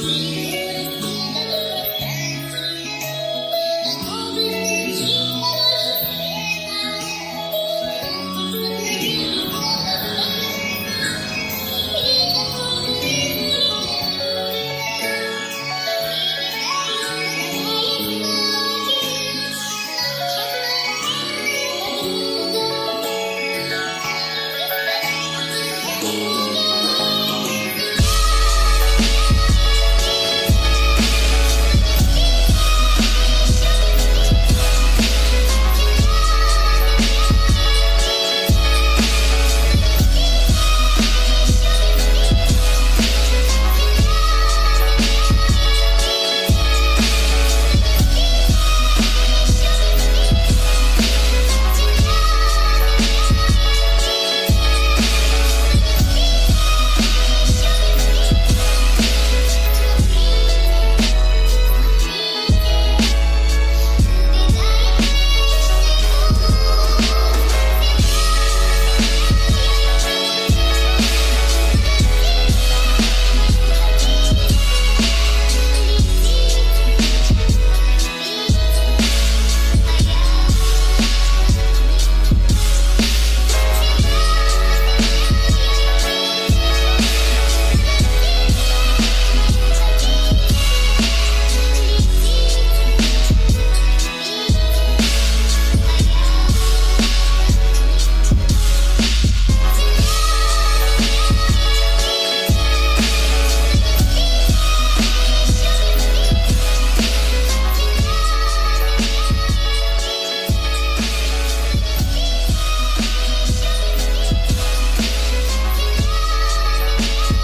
Yeah. Yeah.